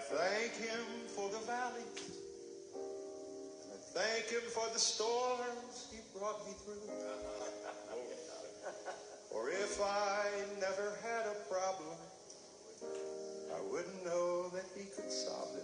thank Him for the valleys, and I thank Him for the storms He brought me through. For if I never had a problem, I wouldn't know that He could solve it.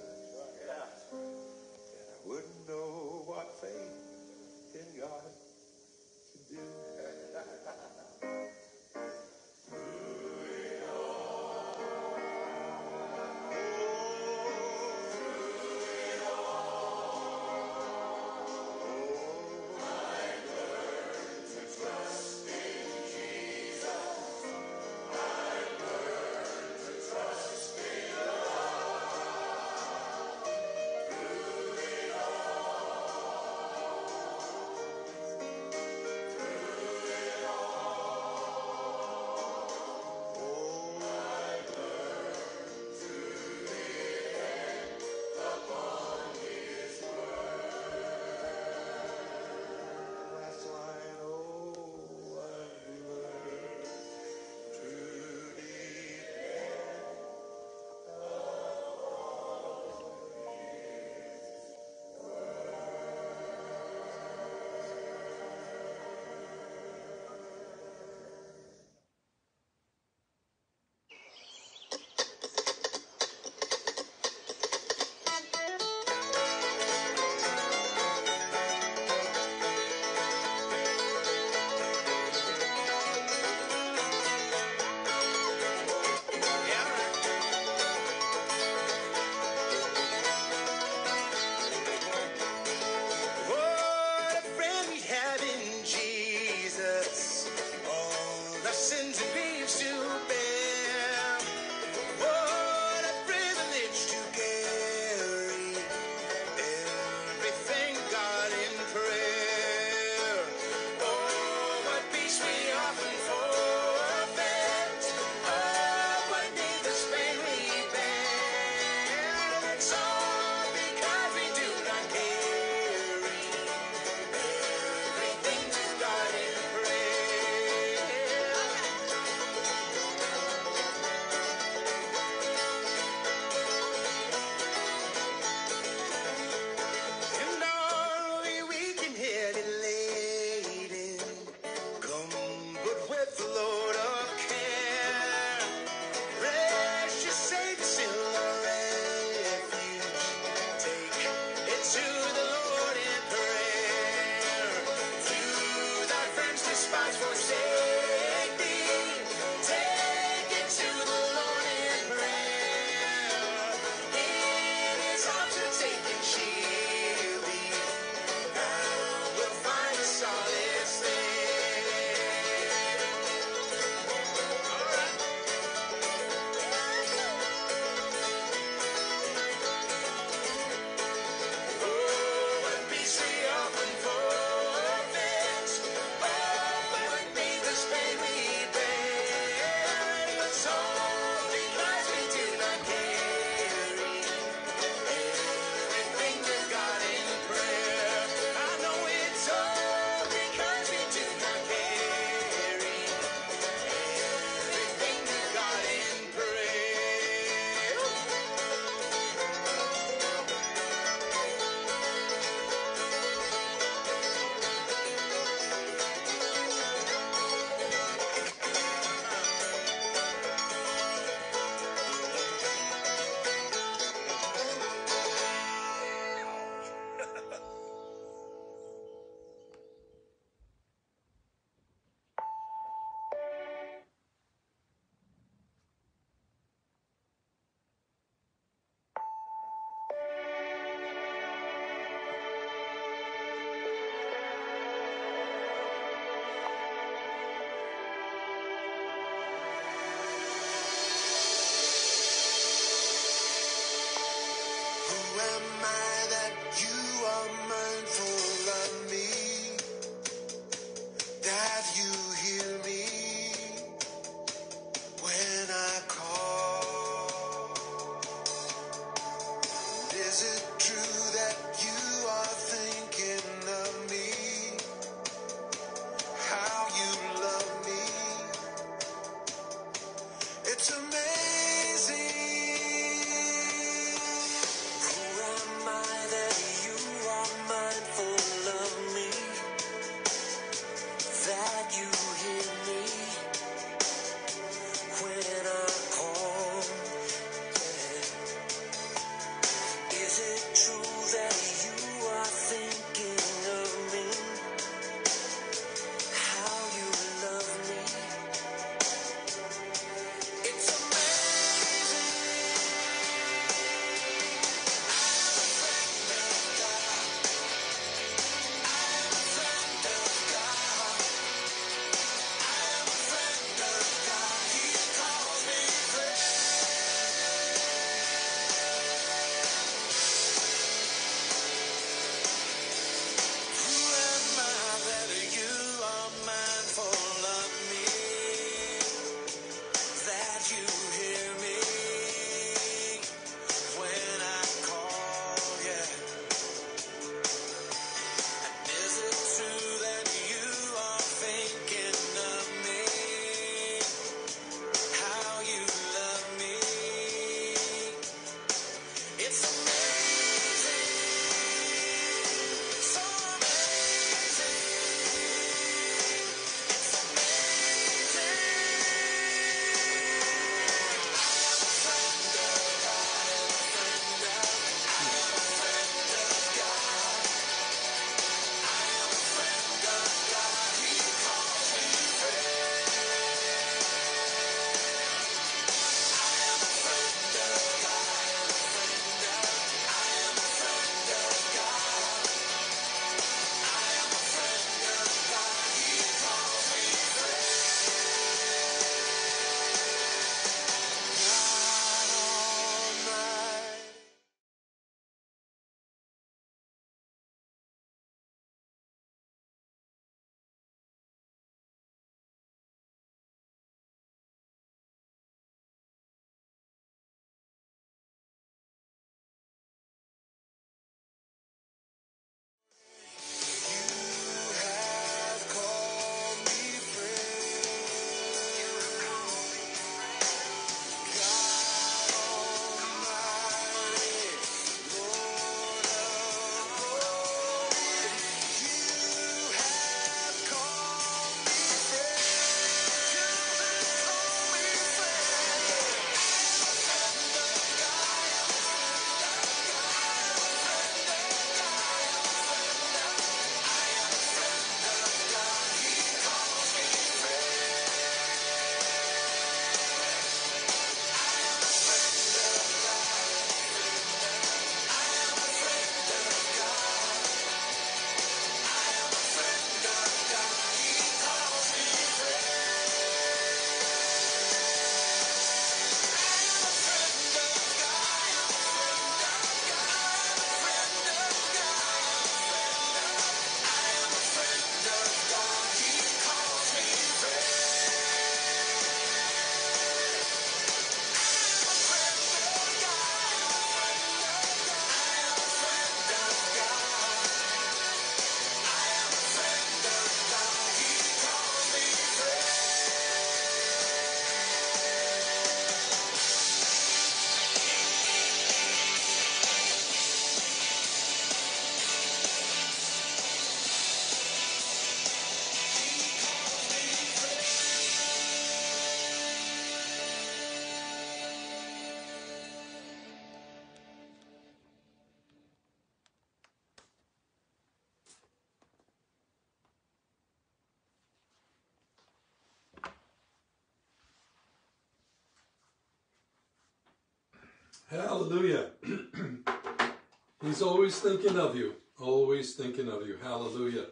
Hallelujah. He's always thinking of you. Always thinking of you. Hallelujah.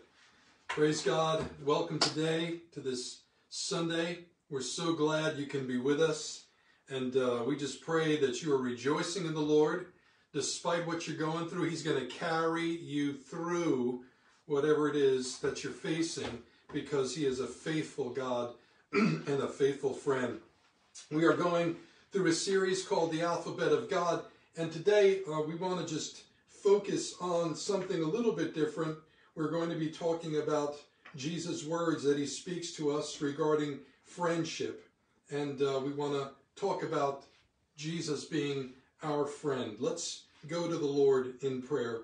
Praise God. Welcome today to this Sunday. We're so glad you can be with us. And uh, we just pray that you are rejoicing in the Lord. Despite what you're going through, He's going to carry you through whatever it is that you're facing because He is a faithful God and a faithful friend. We are going through a series called The Alphabet of God. And today uh, we want to just focus on something a little bit different. We're going to be talking about Jesus' words that he speaks to us regarding friendship. And uh, we want to talk about Jesus being our friend. Let's go to the Lord in prayer.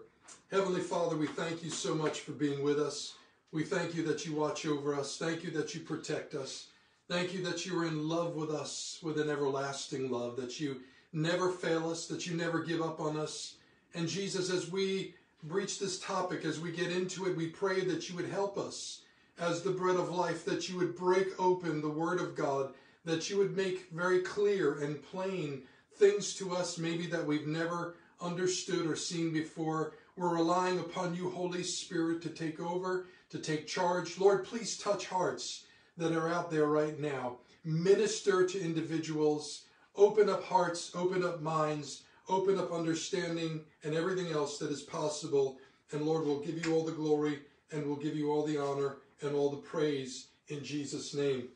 Heavenly Father, we thank you so much for being with us. We thank you that you watch over us. Thank you that you protect us. Thank you that you are in love with us with an everlasting love, that you never fail us, that you never give up on us. And Jesus, as we breach this topic, as we get into it, we pray that you would help us as the bread of life, that you would break open the Word of God, that you would make very clear and plain things to us maybe that we've never understood or seen before. We're relying upon you, Holy Spirit, to take over, to take charge. Lord, please touch hearts that are out there right now. Minister to individuals, open up hearts, open up minds, open up understanding, and everything else that is possible. And Lord, we'll give you all the glory and we'll give you all the honor and all the praise in Jesus' name.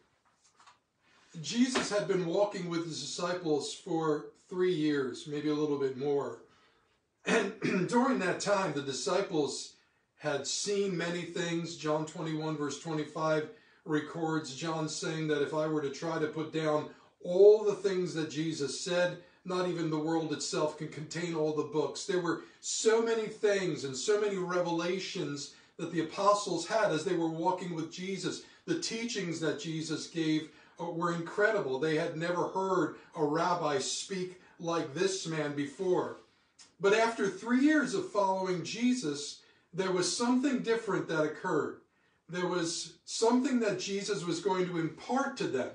Jesus had been walking with his disciples for three years, maybe a little bit more. And during that time, the disciples had seen many things. John 21, verse 25 records John saying that if I were to try to put down all the things that Jesus said, not even the world itself can contain all the books. There were so many things and so many revelations that the apostles had as they were walking with Jesus. The teachings that Jesus gave uh, were incredible. They had never heard a rabbi speak like this man before. But after three years of following Jesus, there was something different that occurred there was something that Jesus was going to impart to them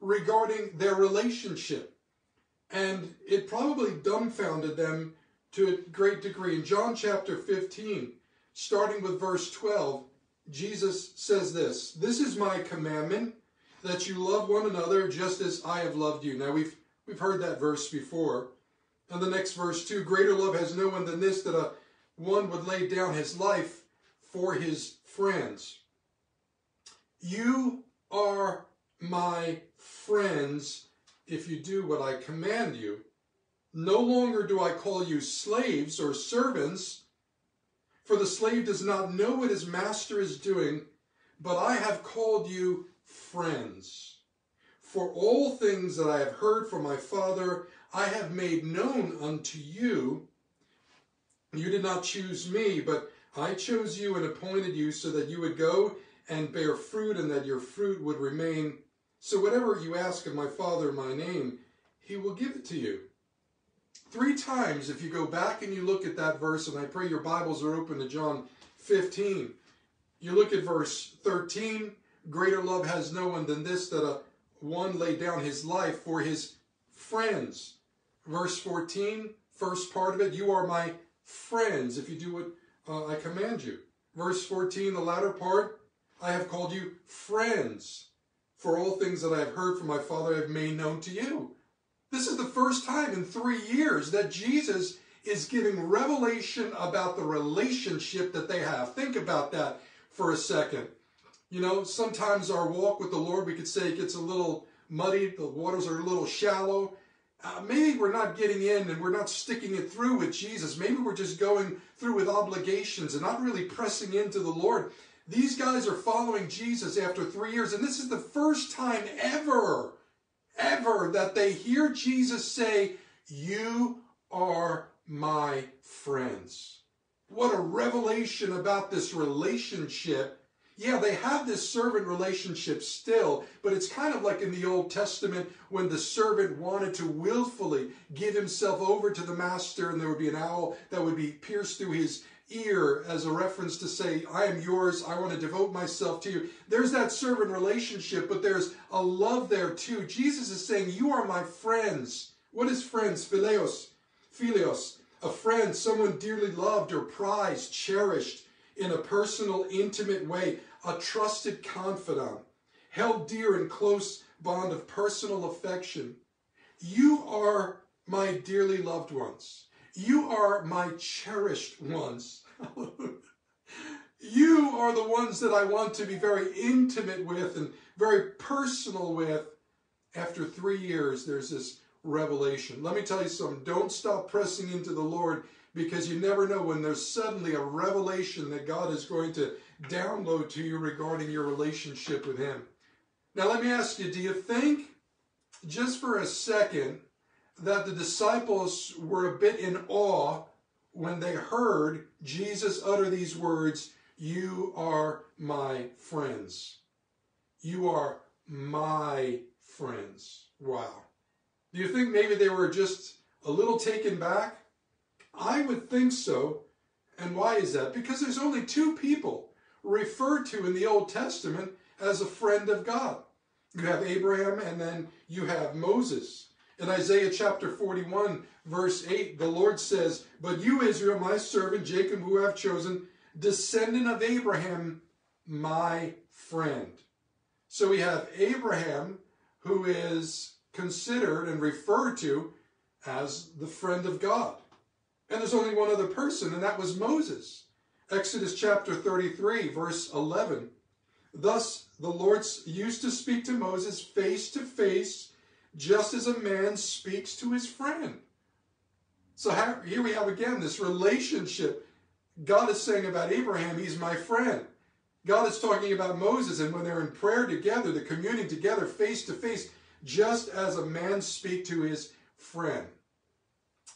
regarding their relationship. And it probably dumbfounded them to a great degree. In John chapter 15, starting with verse 12, Jesus says this This is my commandment that you love one another just as I have loved you. Now we've we've heard that verse before. And the next verse too, greater love has no one than this that a one would lay down his life for his friends. You are my friends if you do what I command you. No longer do I call you slaves or servants, for the slave does not know what his master is doing, but I have called you friends. For all things that I have heard from my Father, I have made known unto you. You did not choose me, but I chose you and appointed you so that you would go and bear fruit, and that your fruit would remain. So whatever you ask of my Father in my name, he will give it to you. Three times, if you go back and you look at that verse, and I pray your Bibles are open to John 15, you look at verse 13, greater love has no one than this, that a one lay down his life for his friends. Verse 14, first part of it, you are my friends if you do what uh, I command you. Verse 14, the latter part, I have called you friends, for all things that I have heard from my Father I have made known to you. This is the first time in three years that Jesus is giving revelation about the relationship that they have. Think about that for a second. You know, sometimes our walk with the Lord, we could say it gets a little muddy, the waters are a little shallow. Uh, maybe we're not getting in and we're not sticking it through with Jesus. Maybe we're just going through with obligations and not really pressing into the Lord. These guys are following Jesus after three years, and this is the first time ever, ever that they hear Jesus say, You are my friends. What a revelation about this relationship. Yeah, they have this servant relationship still, but it's kind of like in the Old Testament when the servant wanted to willfully give himself over to the master, and there would be an owl that would be pierced through his ear as a reference to say, I am yours, I want to devote myself to you. There's that servant relationship, but there's a love there too. Jesus is saying, You are my friends. What is friends? Phileos. Philios, a friend, someone dearly loved or prized, cherished in a personal, intimate way, a trusted confidant, held dear in close bond of personal affection. You are my dearly loved ones. You are my cherished ones. you are the ones that I want to be very intimate with and very personal with. After three years, there's this revelation. Let me tell you something. Don't stop pressing into the Lord because you never know when there's suddenly a revelation that God is going to download to you regarding your relationship with Him. Now, let me ask you do you think, just for a second, that the disciples were a bit in awe when they heard Jesus utter these words, You are my friends. You are my friends. Wow. Do you think maybe they were just a little taken back? I would think so. And why is that? Because there's only two people referred to in the Old Testament as a friend of God. You have Abraham and then you have Moses. In Isaiah chapter 41, verse 8, the Lord says, But you, Israel, my servant, Jacob, who I have chosen, descendant of Abraham, my friend. So we have Abraham, who is considered and referred to as the friend of God. And there's only one other person, and that was Moses. Exodus chapter 33, verse 11. Thus the Lord used to speak to Moses face to face, just as a man speaks to his friend. So here we have again this relationship. God is saying about Abraham, he's my friend. God is talking about Moses, and when they're in prayer together, they're communing together face to face, just as a man speak to his friend.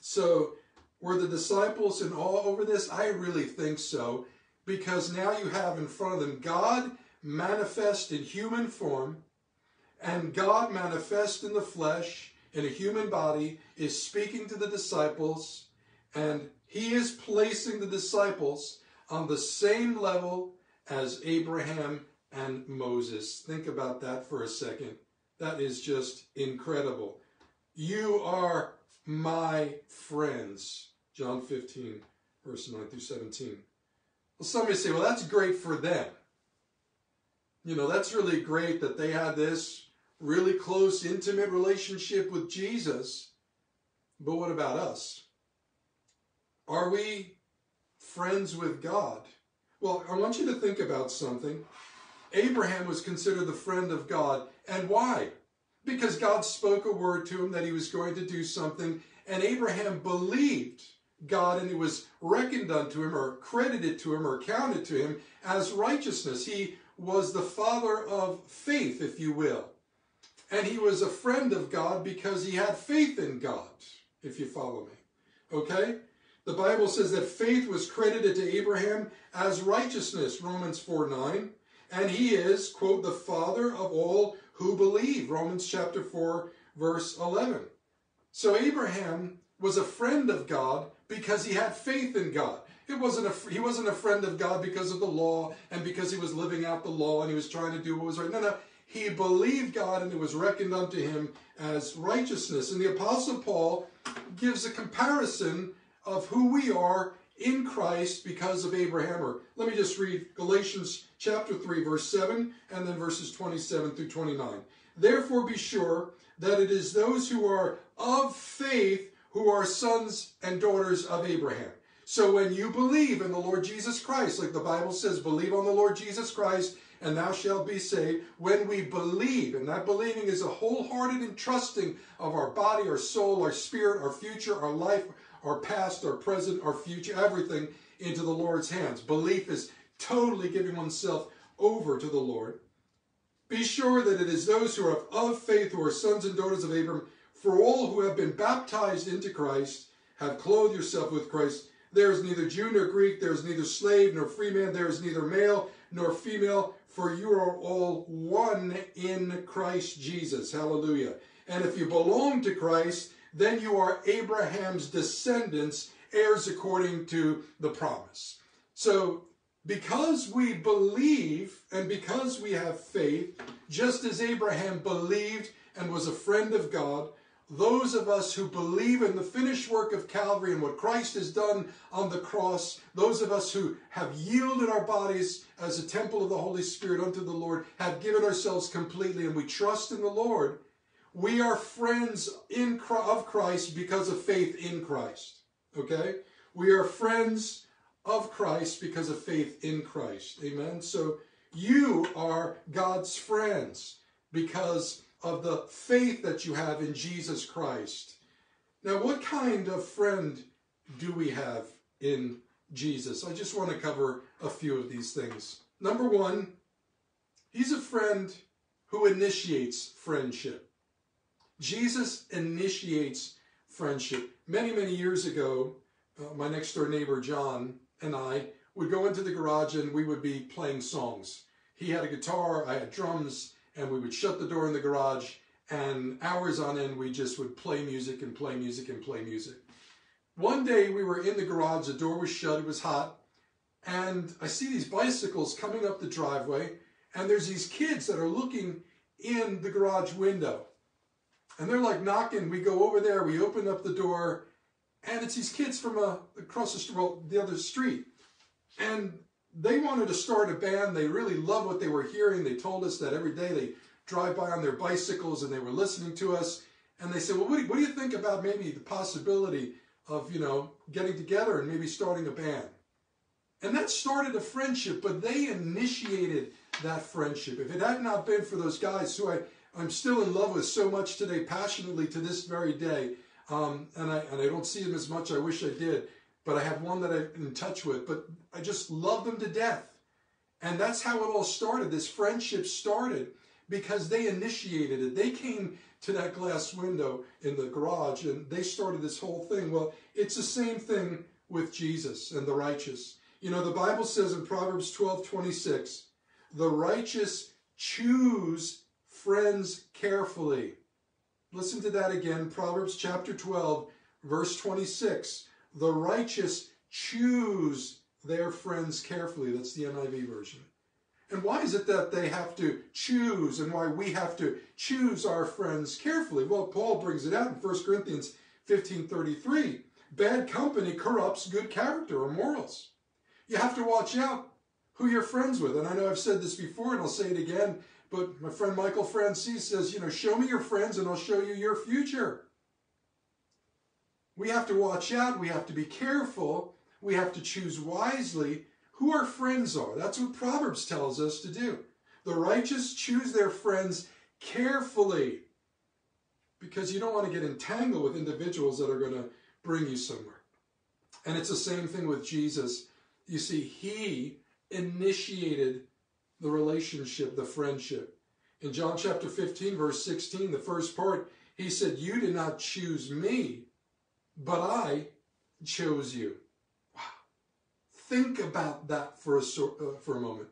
So were the disciples in awe over this? I really think so, because now you have in front of them God manifest in human form, and God manifest in the flesh, in a human body, is speaking to the disciples, and he is placing the disciples on the same level as Abraham and Moses. Think about that for a second. That is just incredible. You are my friends. John 15, verse 9 through 17. Well, somebody say, well, that's great for them. You know, that's really great that they had this really close, intimate relationship with Jesus. But what about us? Are we friends with God? Well, I want you to think about something. Abraham was considered the friend of God. And why? Because God spoke a word to him that he was going to do something, and Abraham believed God and it was reckoned unto him, or credited to him, or counted to him as righteousness. He was the father of faith, if you will. And he was a friend of God because he had faith in God, if you follow me. Okay? The Bible says that faith was credited to Abraham as righteousness, Romans 4 9. And he is, quote, the father of all who believe, Romans chapter 4, verse 11. So Abraham was a friend of God because he had faith in God. It wasn't a, he wasn't a friend of God because of the law and because he was living out the law and he was trying to do what was right. No, no. He believed God and it was reckoned unto him as righteousness. And the Apostle Paul gives a comparison of who we are in Christ because of Abraham. Or let me just read Galatians chapter 3, verse 7, and then verses 27 through 29. Therefore be sure that it is those who are of faith who are sons and daughters of Abraham. So when you believe in the Lord Jesus Christ, like the Bible says, believe on the Lord Jesus Christ and thou shalt be saved. When we believe, and that believing is a wholehearted entrusting of our body, our soul, our spirit, our future, our life, our past, our present, our future, everything into the Lord's hands. Belief is totally giving oneself over to the Lord. Be sure that it is those who are of faith who are sons and daughters of Abram. For all who have been baptized into Christ have clothed yourself with Christ. There is neither Jew nor Greek, there is neither slave nor free man, there is neither male nor female, for you are all one in Christ Jesus. Hallelujah. And if you belong to Christ, then you are Abraham's descendants, heirs according to the promise. So, because we believe and because we have faith, just as Abraham believed and was a friend of God, those of us who believe in the finished work of Calvary and what Christ has done on the cross, those of us who have yielded our bodies as a temple of the Holy Spirit unto the Lord, have given ourselves completely, and we trust in the Lord, we are friends in of Christ because of faith in Christ. Okay? We are friends of Christ because of faith in Christ. Amen? So you are God's friends because of the faith that you have in Jesus Christ. Now, what kind of friend do we have in Jesus? I just want to cover a few of these things. Number one, he's a friend who initiates friendship. Jesus initiates friendship. Many, many years ago, uh, my next door neighbor John and I would go into the garage and we would be playing songs. He had a guitar, I had drums, and we would shut the door in the garage and hours on end we just would play music and play music and play music. One day we were in the garage, the door was shut, it was hot, and I see these bicycles coming up the driveway, and there's these kids that are looking in the garage window. And they're like knocking. We go over there, we open up the door, and it's these kids from uh, across the well, the other street. And they wanted to start a band. They really loved what they were hearing. They told us that every day they drive by on their bicycles and they were listening to us. And they said, well, what do, you, what do you think about maybe the possibility of, you know, getting together and maybe starting a band? And that started a friendship, but they initiated that friendship. If it had not been for those guys who I, I'm still in love with so much today, passionately to this very day, um, and, I, and I don't see them as much, I wish I did, but I have one that I'm in touch with, but I just love them to death. And that's how it all started. This friendship started because they initiated it. They came to that glass window in the garage and they started this whole thing. Well, it's the same thing with Jesus and the righteous. You know, the Bible says in Proverbs 12 26, the righteous choose friends carefully. Listen to that again. Proverbs chapter 12, verse 26 the righteous choose their friends carefully. That's the NIV version. And why is it that they have to choose and why we have to choose our friends carefully? Well, Paul brings it out in 1 Corinthians 15:33. Bad company corrupts good character or morals. You have to watch out who you're friends with. And I know I've said this before and I'll say it again, but my friend Michael Francis says, you know, show me your friends and I'll show you your future. We have to watch out. We have to be careful. We have to choose wisely who our friends are. That's what Proverbs tells us to do. The righteous choose their friends carefully because you don't want to get entangled with individuals that are going to bring you somewhere. And it's the same thing with Jesus. You see, he initiated the relationship, the friendship. In John chapter 15, verse 16, the first part, he said, You did not choose me, but I chose you. Wow. Think about that for a, uh, for a moment.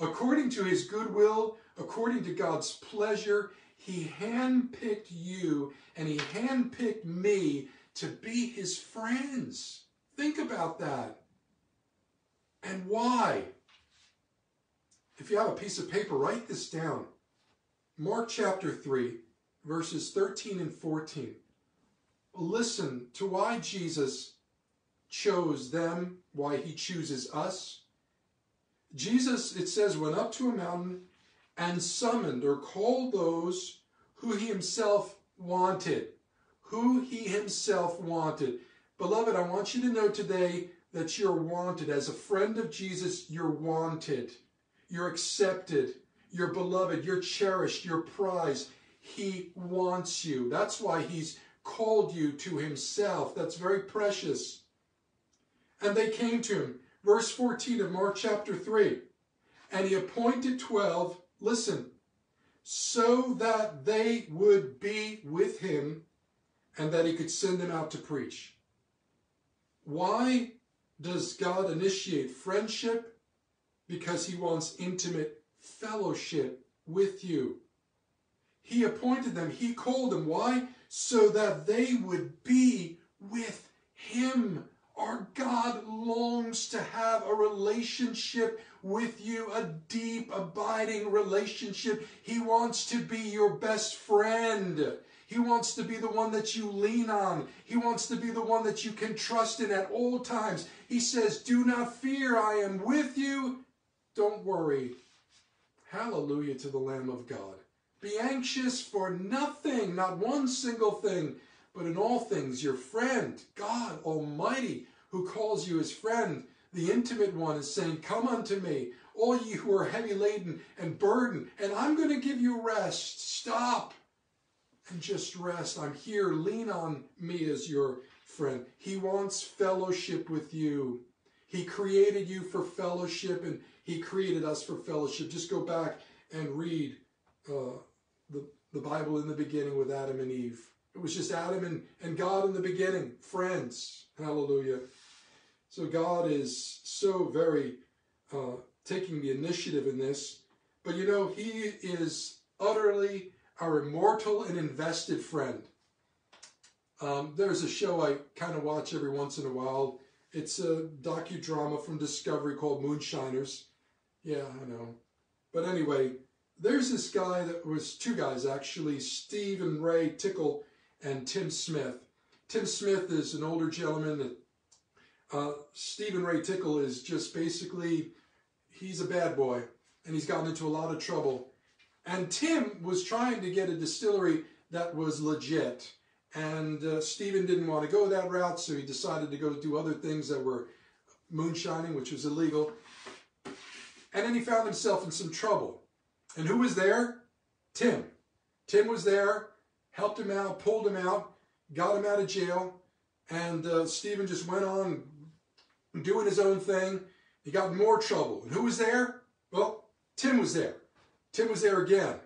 According to his goodwill, according to God's pleasure, he handpicked you and he handpicked me to be his friends. Think about that. And why? If you have a piece of paper, write this down. Mark chapter 3, verses 13 and 14 listen to why Jesus chose them, why he chooses us. Jesus, it says, went up to a mountain and summoned or called those who he himself wanted. Who he himself wanted. Beloved, I want you to know today that you're wanted. As a friend of Jesus, you're wanted. You're accepted. You're beloved. You're cherished. You're prized. He wants you. That's why he's called you to himself. That's very precious. And they came to him. Verse 14 of Mark chapter 3. And he appointed 12, listen, so that they would be with him and that he could send them out to preach. Why does God initiate friendship? Because he wants intimate fellowship with you. He appointed them, he called them. Why? So that they would be with him. Our God longs to have a relationship with you, a deep, abiding relationship. He wants to be your best friend. He wants to be the one that you lean on. He wants to be the one that you can trust in at all times. He says, Do not fear, I am with you. Don't worry. Hallelujah to the Lamb of God. Be anxious for nothing, not one single thing, but in all things, your friend, God Almighty, who calls you his friend, the intimate one, is saying, Come unto me, all ye who are heavy laden and burdened, and I'm going to give you rest. Stop and just rest. I'm here. Lean on me as your friend. He wants fellowship with you. He created you for fellowship and he created us for fellowship. Just go back and read uh, the, the Bible in the beginning with Adam and Eve. It was just Adam and, and God in the beginning, friends. Hallelujah. So God is so very uh, taking the initiative in this. But you know, He is utterly our immortal and invested friend. Um, there's a show I kind of watch every once in a while. It's a docudrama from Discovery called Moonshiners. Yeah, I know. But anyway, there's this guy that was two guys actually, Steven Ray Tickle and Tim Smith. Tim Smith is an older gentleman that uh, Steven Ray Tickle is just basically, he's a bad boy and he's gotten into a lot of trouble. And Tim was trying to get a distillery that was legit. And uh, Steven didn't want to go that route, so he decided to go do other things that were moonshining, which was illegal. And then he found himself in some trouble. And who was there? Tim. Tim was there, helped him out, pulled him out, got him out of jail. And uh, Steven just went on doing his own thing. He got more trouble. And who was there? Well, Tim was there. Tim was there again.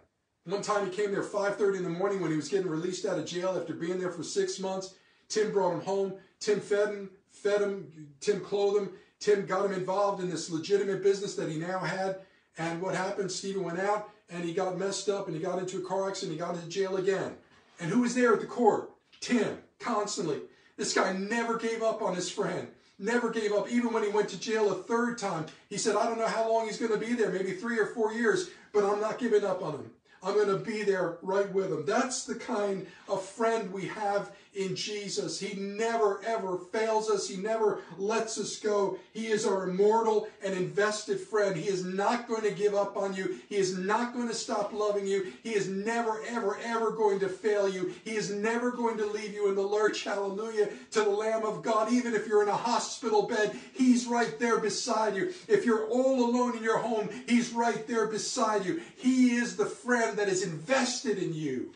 One time he came there 5.30 in the morning when he was getting released out of jail after being there for six months. Tim brought him home. Tim fed him, fed him. Tim clothed him. Tim got him involved in this legitimate business that he now had. And what happened? Steven went out and he got messed up and he got into a car accident. He got into jail again. And who was there at the court? Tim, constantly. This guy never gave up on his friend never gave up. Even when he went to jail a third time, he said, I don't know how long he's going to be there, maybe three or four years, but I'm not giving up on him. I'm going to be there right with him. That's the kind of friend we have in Jesus. He never ever fails us. He never lets us go. He is our immortal and invested friend. He is not going to give up on you. He is not going to stop loving you. He is never ever ever going to fail you. He is never going to leave you in the lurch. Hallelujah to the Lamb of God. Even if you're in a hospital bed, He's right there beside you. If you're all alone in your home, He's right there beside you. He is the friend that is invested in you.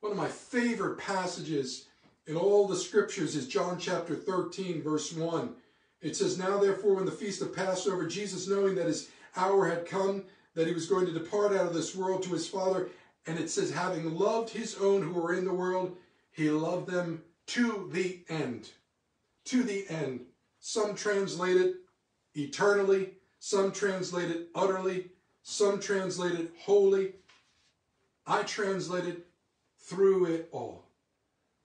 One of my favorite passages in all the scriptures is John chapter 13, verse 1. It says, Now therefore, when the feast of Passover, Jesus, knowing that his hour had come, that he was going to depart out of this world to his Father, and it says, having loved his own who were in the world, he loved them to the end. To the end. Some translate it eternally, some translate it utterly, some translate it wholly. I translate it through it all.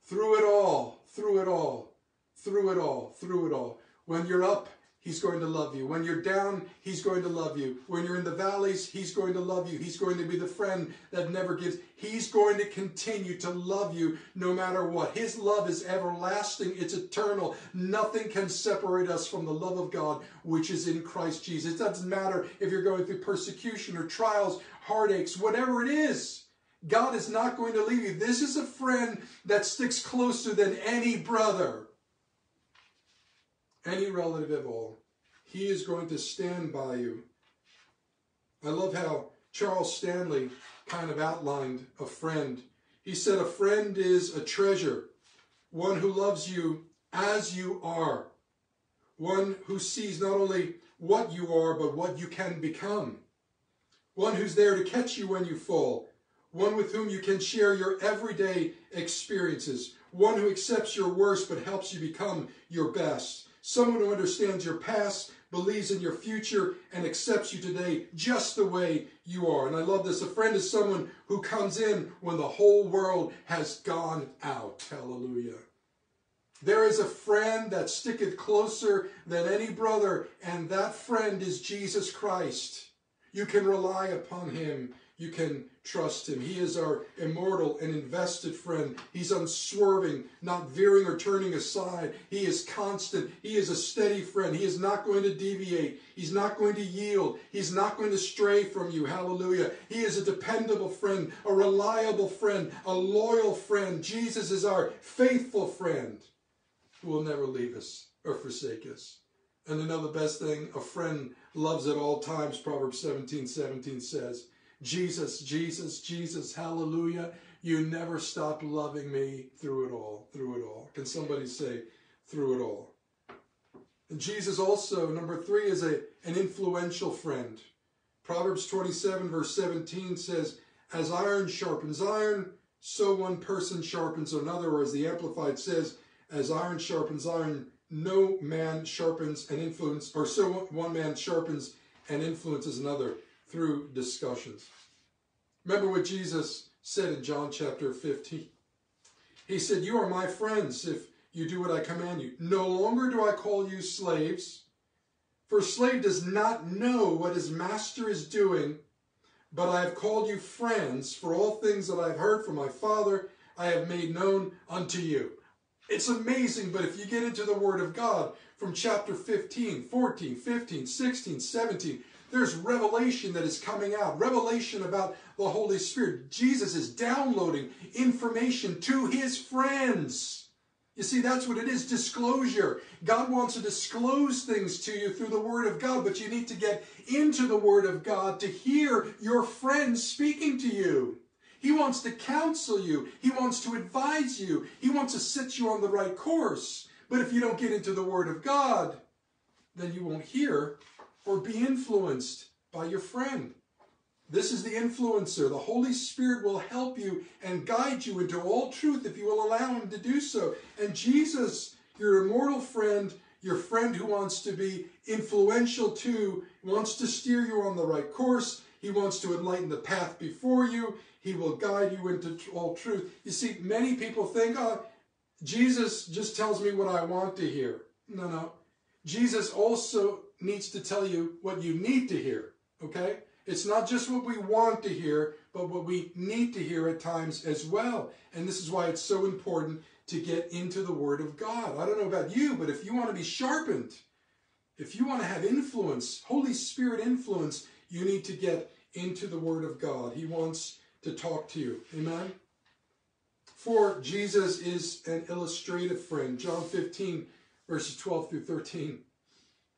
Through it all, through it all, through it all, through it all. When you're up, He's going to love you. When you're down, He's going to love you. When you're in the valleys, He's going to love you. He's going to be the friend that never gives. He's going to continue to love you no matter what. His love is everlasting, it's eternal. Nothing can separate us from the love of God, which is in Christ Jesus. It doesn't matter if you're going through persecution or trials, heartaches, whatever it is. God is not going to leave you. This is a friend that sticks closer than any brother, any relative at all. He is going to stand by you. I love how Charles Stanley kind of outlined a friend. He said, A friend is a treasure, one who loves you as you are, one who sees not only what you are, but what you can become, one who's there to catch you when you fall one with whom you can share your everyday experiences, one who accepts your worst but helps you become your best, someone who understands your past, believes in your future, and accepts you today just the way you are. And I love this. A friend is someone who comes in when the whole world has gone out. Hallelujah. There is a friend that sticketh closer than any brother, and that friend is Jesus Christ. You can rely upon him. You can trust him. He is our immortal and invested friend. He's unswerving, not veering or turning aside. He is constant. He is a steady friend. He is not going to deviate. He's not going to yield. He's not going to stray from you. Hallelujah. He is a dependable friend, a reliable friend, a loyal friend. Jesus is our faithful friend who will never leave us or forsake us. And the best thing? A friend loves at all times, Proverbs 17, 17 says. Jesus, Jesus, Jesus, hallelujah. You never stop loving me through it all, through it all. Can somebody say, through it all? And Jesus also, number three, is a, an influential friend. Proverbs 27, verse 17 says, As iron sharpens iron, so one person sharpens another, or as the Amplified says, As iron sharpens iron, no man sharpens an influence, or so one man sharpens and influences another through discussions. Remember what Jesus said in John chapter 15. He said, You are my friends if you do what I command you. No longer do I call you slaves, for a slave does not know what his master is doing, but I have called you friends, for all things that I have heard from my Father I have made known unto you. It's amazing, but if you get into the Word of God from chapter 15, 14, 15, 16, 17, there's revelation that is coming out, revelation about the Holy Spirit. Jesus is downloading information to his friends. You see, that's what it is disclosure. God wants to disclose things to you through the Word of God, but you need to get into the Word of God to hear your friends speaking to you. He wants to counsel you, He wants to advise you, He wants to set you on the right course. But if you don't get into the Word of God, then you won't hear or be influenced by your friend. This is the influencer. The Holy Spirit will help you and guide you into all truth if you will allow Him to do so. And Jesus, your immortal friend, your friend who wants to be influential too, wants to steer you on the right course. He wants to enlighten the path before you. He will guide you into all truth. You see, many people think, oh, Jesus just tells me what I want to hear. No, no. Jesus also needs to tell you what you need to hear, okay? It's not just what we want to hear, but what we need to hear at times as well. And this is why it's so important to get into the Word of God. I don't know about you, but if you want to be sharpened, if you want to have influence, Holy Spirit influence, you need to get into the Word of God. He wants to talk to you. Amen? For Jesus is an illustrative friend. John 15, verses 12 through 13.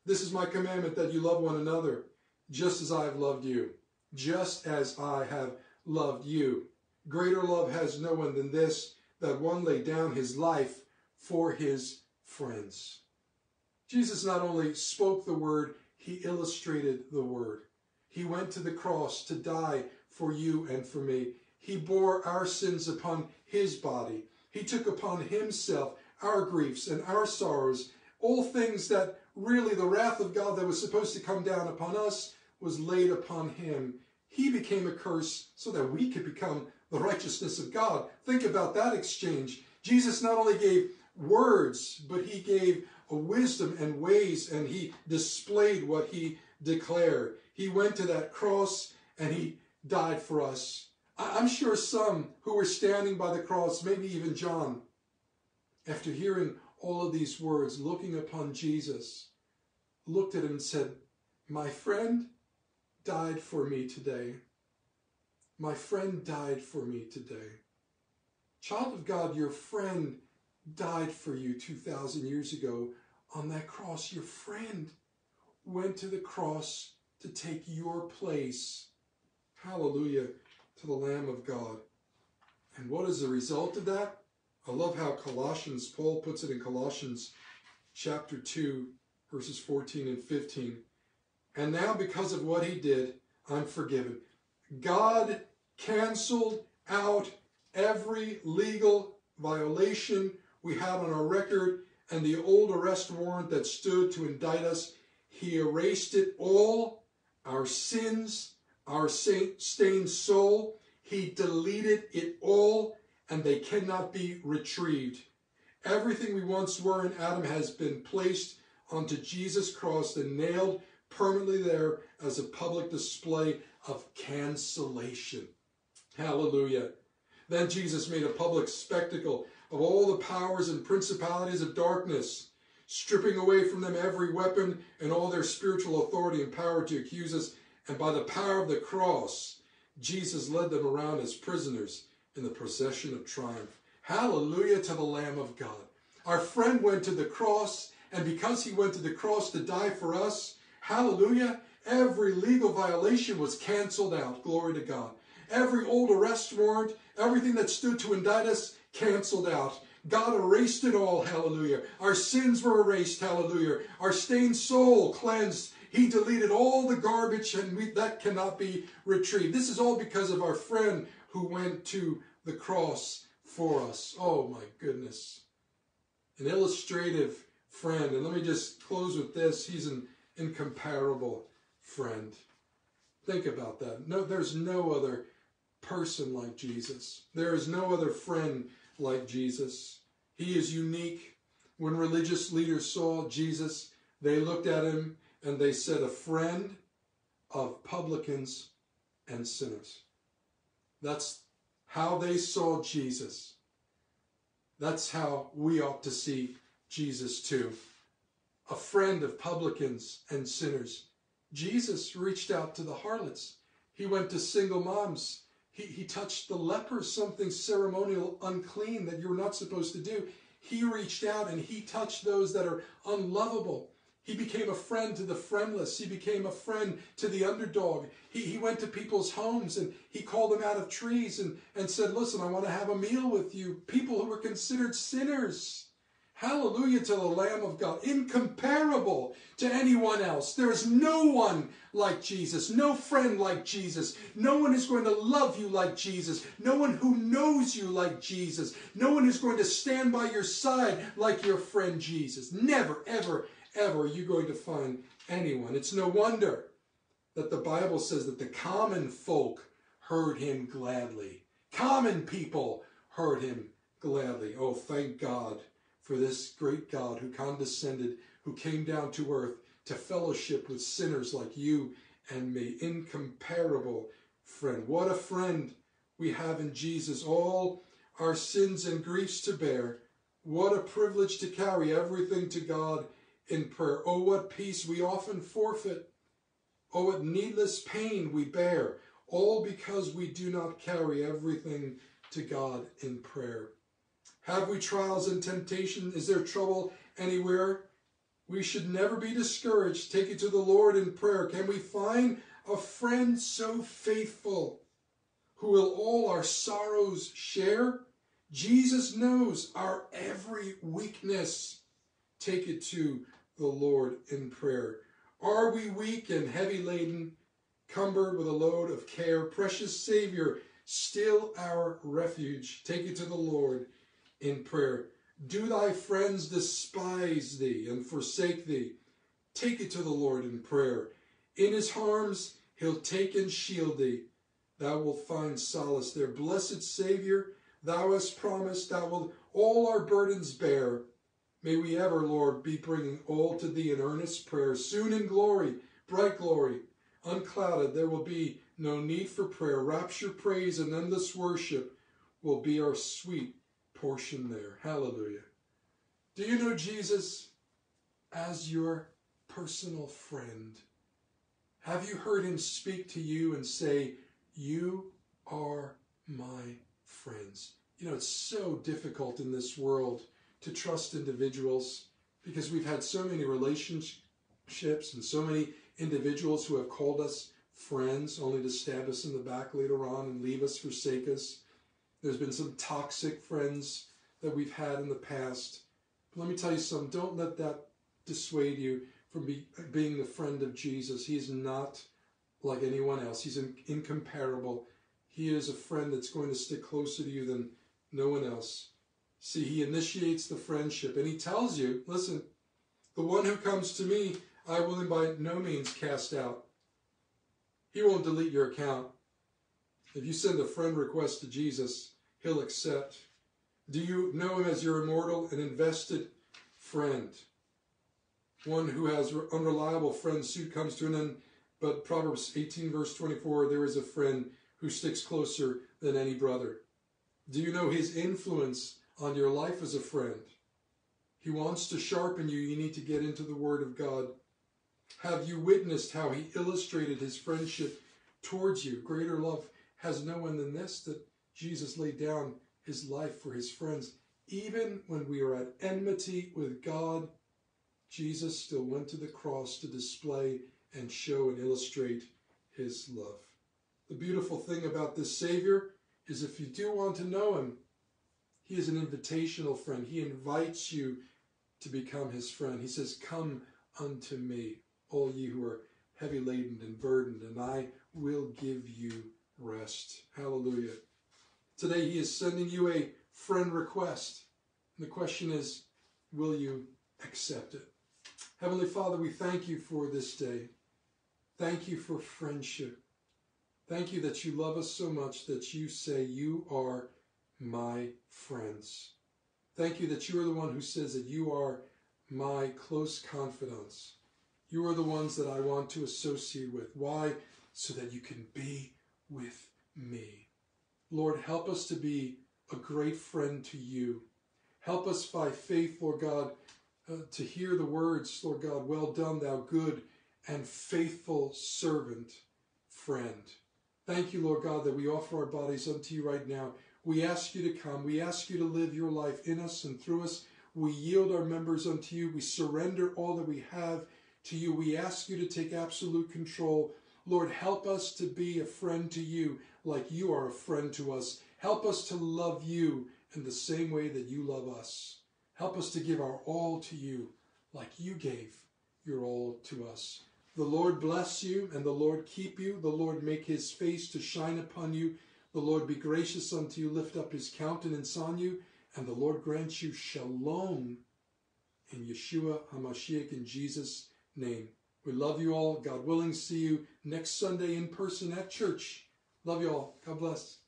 This is my commandment that you love one another, just as I have loved you, just as I have loved you. Greater love has no one than this, that one lay down his life for his friends. Jesus not only spoke the word, he illustrated the word. He went to the cross to die for you and for me. He bore our sins upon his body. He took upon himself our griefs and our sorrows, all things that really the wrath of God that was supposed to come down upon us was laid upon him. He became a curse so that we could become the righteousness of God. Think about that exchange. Jesus not only gave words, but he gave a wisdom and ways, and he displayed what he declared. He went to that cross and he died for us. I'm sure some who were standing by the cross, maybe even John, after hearing all of these words, looking upon Jesus, looked at him and said, My friend died for me today. My friend died for me today. Child of God, your friend died for you 2,000 years ago on that cross. Your friend went to the cross to take your place. Hallelujah to the Lamb of God. And what is the result of that? I love how Colossians, Paul puts it in Colossians chapter 2, verses 14 and 15. And now, because of what he did, I'm forgiven. God canceled out every legal violation we had on our record and the old arrest warrant that stood to indict us. He erased it all, our sins, our stained soul. He deleted it all and they cannot be retrieved. Everything we once were in Adam has been placed onto Jesus' cross and nailed permanently there as a public display of cancellation. Hallelujah. Then Jesus made a public spectacle of all the powers and principalities of darkness, stripping away from them every weapon and all their spiritual authority and power to accuse us. And by the power of the cross, Jesus led them around as prisoners in the procession of triumph. Hallelujah to the Lamb of God. Our friend went to the cross, and because he went to the cross to die for us, hallelujah, every legal violation was canceled out. Glory to God. Every old arrest warrant, everything that stood to indict us, canceled out. God erased it all, hallelujah. Our sins were erased, hallelujah. Our stained soul cleansed. He deleted all the garbage and we, that cannot be retrieved. This is all because of our friend who went to the cross for us. Oh my goodness. An illustrative friend. And let me just close with this. He's an incomparable friend. Think about that. No, there's no other person like Jesus. There is no other friend like Jesus. He is unique. When religious leaders saw Jesus, they looked at him and they said, a friend of publicans and sinners. That's how they saw Jesus. That's how we ought to see Jesus too. A friend of publicans and sinners. Jesus reached out to the harlots. He went to single moms he, he touched the leper, something ceremonial, unclean that you're not supposed to do. He reached out and he touched those that are unlovable. He became a friend to the friendless. He became a friend to the underdog. He, he went to people's homes and he called them out of trees and, and said, Listen, I want to have a meal with you. People who were considered sinners. Hallelujah to the Lamb of God. Incomparable to anyone else. There is no one like Jesus, no friend like Jesus. No one is going to love you like Jesus. No one who knows you like Jesus. No one is going to stand by your side like your friend Jesus. Never, ever, ever are you going to find anyone. It's no wonder that the Bible says that the common folk heard him gladly. Common people heard him gladly. Oh, thank God for this great God who condescended, who came down to earth to fellowship with sinners like you and me. Incomparable friend. What a friend we have in Jesus. All our sins and griefs to bear. What a privilege to carry everything to God in prayer. Oh, what peace we often forfeit. Oh, what needless pain we bear. All because we do not carry everything to God in prayer. Have we trials and temptation? Is there trouble anywhere? We should never be discouraged. Take it to the Lord in prayer. Can we find a friend so faithful who will all our sorrows share? Jesus knows our every weakness. Take it to the Lord in prayer. Are we weak and heavy laden, cumbered with a load of care? Precious Savior, still our refuge. Take it to the Lord in prayer. Do thy friends despise thee and forsake thee? Take it to the Lord in prayer. In his arms he'll take and shield thee. Thou wilt find solace there. Blessed Savior, thou hast promised thou wilt all our burdens bear. May we ever, Lord, be bringing all to thee in earnest prayer. Soon in glory, bright glory, unclouded, there will be no need for prayer. Rapture, praise, and endless worship will be our sweet portion there. Hallelujah. Do you know Jesus as your personal friend? Have you heard him speak to you and say, You are my friends? You know, it's so difficult in this world to trust individuals because we've had so many relationships and so many individuals who have called us friends only to stab us in the back later on and leave us, forsake us. There's been some toxic friends that we've had in the past. But let me tell you something. Don't let that dissuade you from be, being the friend of Jesus. He's not like anyone else. He's in, incomparable. He is a friend that's going to stick closer to you than no one else. See, he initiates the friendship and he tells you, listen, the one who comes to me, I will by no means cast out. He won't delete your account. If you send a friend request to Jesus, he'll accept. Do you know him as your immortal and invested friend? One who has unreliable friends soon comes to an end But Proverbs 18, verse 24 there is a friend who sticks closer than any brother. Do you know his influence on your life as a friend? He wants to sharpen you. You need to get into the Word of God. Have you witnessed how he illustrated his friendship towards you? Greater love has no one than this that Jesus laid down his life for his friends. Even when we are at enmity with God, Jesus still went to the cross to display and show and illustrate his love. The beautiful thing about this Savior is if you do want to know him, he is an invitational friend. He invites you to become his friend. He says, Come unto me, all ye who are heavy laden and burdened, and I will give you rest. Hallelujah. Today he is sending you a friend request. And the question is, will you accept it? Heavenly Father, we thank you for this day. Thank you for friendship. Thank you that you love us so much that you say you are my friends. Thank you that you are the one who says that you are my close confidants. You are the ones that I want to associate with. Why? So that you can be with me. Lord, help us to be a great friend to you. Help us by faith, Lord God, uh, to hear the words, Lord God, well done, thou good and faithful servant, friend. Thank you, Lord God, that we offer our bodies unto you right now. We ask you to come. We ask you to live your life in us and through us. We yield our members unto you. We surrender all that we have to you. We ask you to take absolute control. Lord, help us to be a friend to you like you are a friend to us. Help us to love you in the same way that you love us. Help us to give our all to you like you gave your all to us. The Lord bless you and the Lord keep you. The Lord make his face to shine upon you. The Lord be gracious unto you, lift up his countenance on you, and the Lord grant you shalom in Yeshua HaMashiach in Jesus' name. We love you all. God willing, see you next Sunday in person at church. Love you all. God bless.